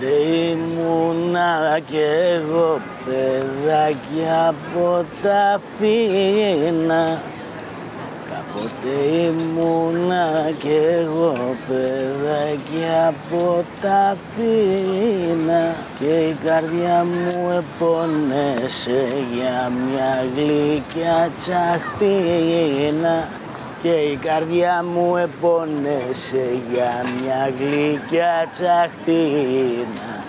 Κάποτε ήμουνα κι εγώ παιδάκι από τα φίνα Κάποτε ήμουνα κι εγώ παιδάκι από τα φίνα Και η καρδιά μου επώνεσε για μια γλυκιά τσαχπίνα και η καρδιά μου επώνεσε για μια γλυκιά τσαχπίνα